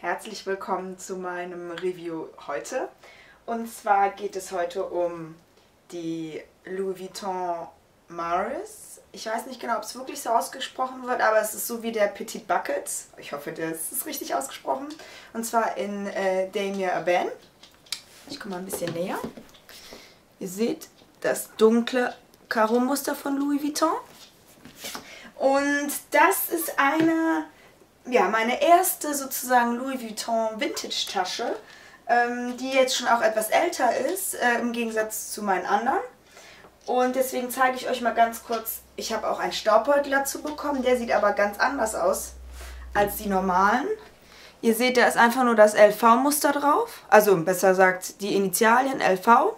Herzlich willkommen zu meinem Review heute. Und zwar geht es heute um die Louis Vuitton Maris. Ich weiß nicht genau, ob es wirklich so ausgesprochen wird, aber es ist so wie der Petit Bucket. Ich hoffe, das ist richtig ausgesprochen. Und zwar in äh, Damien Aben. Ich komme mal ein bisschen näher. Ihr seht das dunkle Karo-Muster von Louis Vuitton. Und das ist eine, ja, meine erste sozusagen Louis Vuitton Vintage Tasche, ähm, die jetzt schon auch etwas älter ist, äh, im Gegensatz zu meinen anderen. Und deswegen zeige ich euch mal ganz kurz, ich habe auch einen Staubbeutel dazu bekommen, der sieht aber ganz anders aus als die normalen. Ihr seht, da ist einfach nur das LV-Muster drauf, also besser gesagt die Initialien LV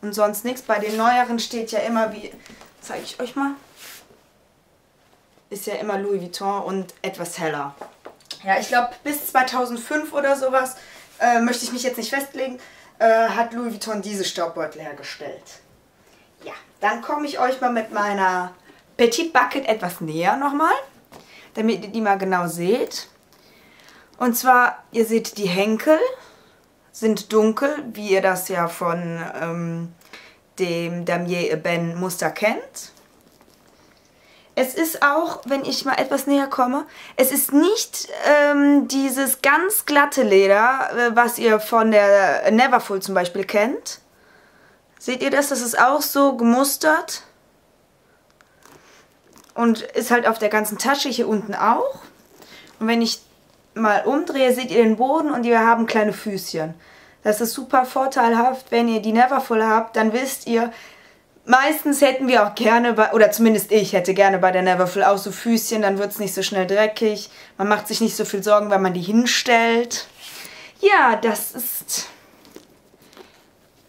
und sonst nichts. Bei den neueren steht ja immer, wie, zeige ich euch mal, ist ja immer Louis Vuitton und etwas heller. Ja, ich glaube bis 2005 oder sowas, äh, möchte ich mich jetzt nicht festlegen, äh, hat Louis Vuitton diese Staubbeutel hergestellt. Ja, dann komme ich euch mal mit meiner Petit Bucket etwas näher nochmal, damit ihr die mal genau seht. Und zwar, ihr seht die Henkel sind dunkel, wie ihr das ja von ähm, dem Damier Eben Muster kennt. Es ist auch, wenn ich mal etwas näher komme, es ist nicht ähm, dieses ganz glatte Leder, äh, was ihr von der Neverfull zum Beispiel kennt. Seht ihr das? Das ist auch so gemustert. Und ist halt auf der ganzen Tasche hier unten auch. Und wenn ich mal umdrehe, seht ihr den Boden und wir haben kleine Füßchen. Das ist super vorteilhaft, wenn ihr die Neverfull habt, dann wisst ihr, meistens hätten wir auch gerne, bei, oder zumindest ich hätte gerne bei der Neverfull auch so Füßchen, dann wird es nicht so schnell dreckig. Man macht sich nicht so viel Sorgen, wenn man die hinstellt. Ja, das ist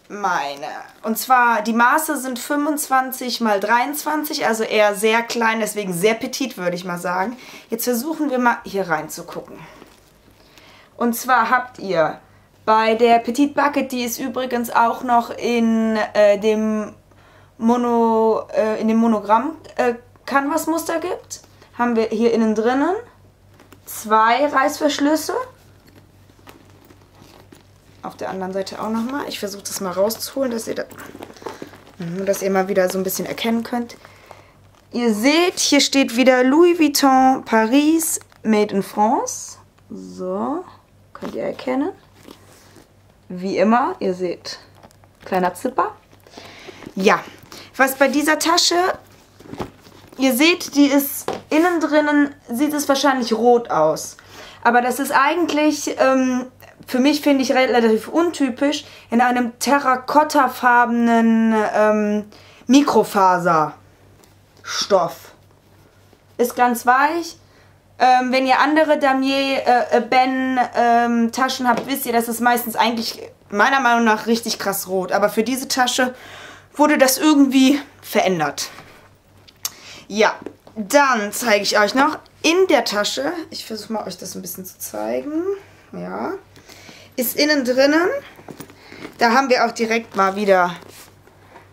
meine. Und zwar, die Maße sind 25 mal 23, also eher sehr klein, deswegen sehr petit, würde ich mal sagen. Jetzt versuchen wir mal hier reinzugucken. Und zwar habt ihr bei der Petit Bucket, die ist übrigens auch noch in äh, dem Mono, äh, in dem Monogramm äh, Canvas Muster gibt, haben wir hier innen drinnen zwei Reißverschlüsse. Auf der anderen Seite auch nochmal. Ich versuche das mal rauszuholen, dass ihr, da, dass ihr mal wieder so ein bisschen erkennen könnt. Ihr seht, hier steht wieder Louis Vuitton Paris Made in France. So, könnt ihr erkennen. Wie immer, ihr seht, kleiner Zipper. Ja, was bei dieser Tasche, ihr seht, die ist innen drinnen, sieht es wahrscheinlich rot aus. Aber das ist eigentlich, ähm, für mich finde ich relativ untypisch, in einem terrakottafarbenen ähm, Mikrofaserstoff. Ist ganz weich, ähm, wenn ihr andere Damier äh, äh, Ben ähm, Taschen habt, wisst ihr, das ist meistens eigentlich meiner Meinung nach richtig krass rot. Aber für diese Tasche wurde das irgendwie verändert. Ja, dann zeige ich euch noch in der Tasche, ich versuche mal euch das ein bisschen zu zeigen, ja, ist innen drinnen, da haben wir auch direkt mal wieder,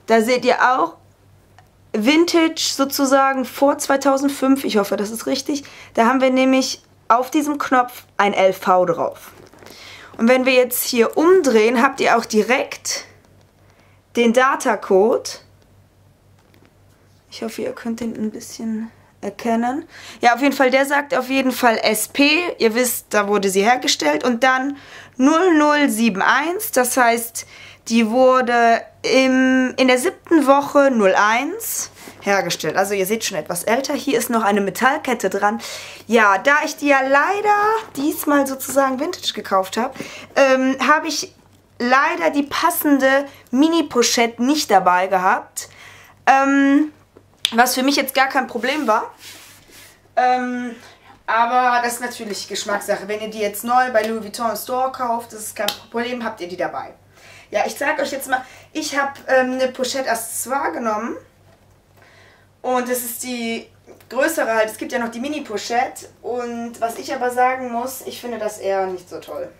da seht ihr auch, Vintage sozusagen vor 2005, ich hoffe, das ist richtig. Da haben wir nämlich auf diesem Knopf ein LV drauf. Und wenn wir jetzt hier umdrehen, habt ihr auch direkt den Datacode. Ich hoffe, ihr könnt den ein bisschen erkennen. Ja, auf jeden Fall, der sagt auf jeden Fall SP. Ihr wisst, da wurde sie hergestellt. Und dann 0071, das heißt, die wurde im, in der siebten Woche 01 hergestellt. Also ihr seht schon etwas älter. Hier ist noch eine Metallkette dran. Ja, da ich die ja leider diesmal sozusagen Vintage gekauft habe, ähm, habe ich leider die passende Mini-Pochette nicht dabei gehabt. Ähm, was für mich jetzt gar kein Problem war. Ähm, aber das ist natürlich Geschmackssache. Wenn ihr die jetzt neu bei Louis Vuitton Store kauft, das ist kein Problem, habt ihr die dabei. Ja, ich zeige euch jetzt mal, ich habe ähm, eine Pochette Accessoire genommen. Und es ist die größere halt. Es gibt ja noch die Mini-Pochette. Und was ich aber sagen muss, ich finde das eher nicht so toll.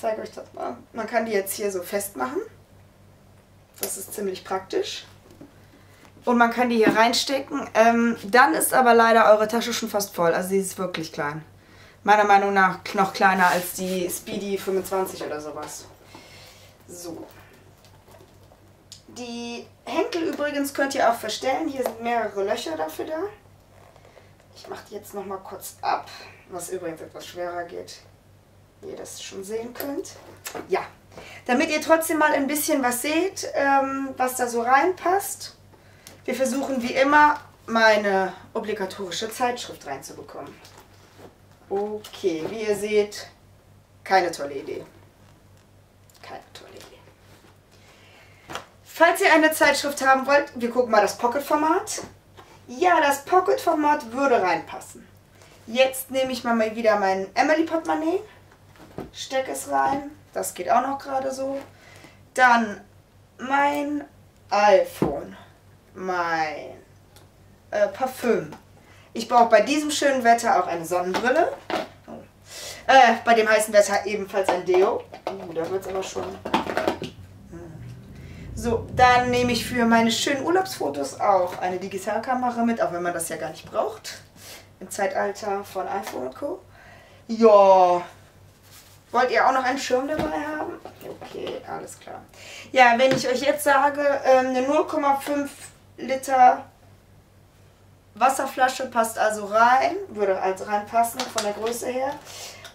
Zeige euch das mal. Man kann die jetzt hier so festmachen. Das ist ziemlich praktisch. Und man kann die hier reinstecken. Ähm, dann ist aber leider eure Tasche schon fast voll. Also sie ist wirklich klein. Meiner Meinung nach noch kleiner als die Speedy 25 oder sowas. So. Die Henkel übrigens könnt ihr auch verstellen. Hier sind mehrere Löcher dafür da. Ich mache die jetzt nochmal kurz ab, was übrigens etwas schwerer geht. Ihr das schon sehen könnt. Ja, damit ihr trotzdem mal ein bisschen was seht, ähm, was da so reinpasst. Wir versuchen wie immer meine obligatorische Zeitschrift reinzubekommen. Okay, wie ihr seht, keine tolle Idee. Keine tolle Idee. Falls ihr eine Zeitschrift haben wollt, wir gucken mal das Pocket-Format. Ja, das Pocket-Format würde reinpassen. Jetzt nehme ich mal wieder mein Emily-Portemonnaie, stecke es rein, das geht auch noch gerade so. Dann mein iPhone, mein äh, Parfüm. Ich brauche bei diesem schönen Wetter auch eine Sonnenbrille. Oh. Äh, bei dem heißen Wetter ebenfalls ein Deo. Uh, da wird es aber schon... Hm. So, dann nehme ich für meine schönen Urlaubsfotos auch eine Digitalkamera mit, auch wenn man das ja gar nicht braucht. Im Zeitalter von iPhone und Co. Ja, Wollt ihr auch noch einen Schirm dabei haben? Okay, alles klar. Ja, wenn ich euch jetzt sage, ähm, eine 0,5 Liter Wasserflasche passt also rein, würde also reinpassen von der Größe her.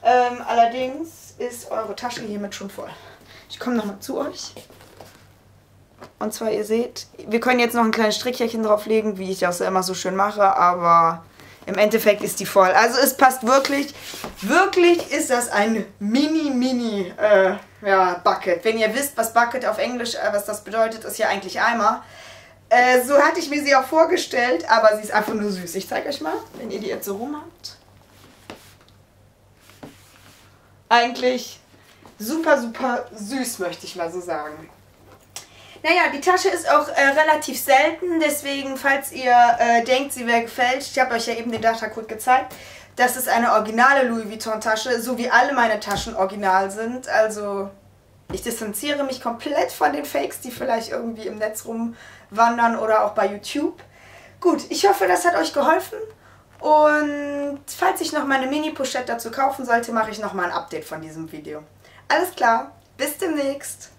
Ähm, allerdings ist eure Tasche hiermit schon voll. Ich komme nochmal zu euch. Und zwar, ihr seht, wir können jetzt noch ein kleines Strickchen drauflegen, wie ich das immer so schön mache, aber im Endeffekt ist die voll. Also es passt wirklich, wirklich ist das ein mini, mini äh, ja, Bucket. Wenn ihr wisst, was Bucket auf Englisch, äh, was das bedeutet, ist ja eigentlich Eimer. Äh, so hatte ich mir sie auch vorgestellt, aber sie ist einfach nur süß. Ich zeige euch mal, wenn ihr die jetzt so rum habt. Eigentlich super, super süß, möchte ich mal so sagen. Naja, die Tasche ist auch äh, relativ selten, deswegen, falls ihr äh, denkt, sie wäre gefälscht, ich habe euch ja eben den Datacode gezeigt, das ist eine originale Louis Vuitton Tasche, so wie alle meine Taschen original sind. Also ich distanziere mich komplett von den Fakes, die vielleicht irgendwie im Netz rumwandern oder auch bei YouTube. Gut, ich hoffe, das hat euch geholfen. Und falls ich noch meine Mini-Pochette dazu kaufen sollte, mache ich nochmal ein Update von diesem Video. Alles klar, bis demnächst.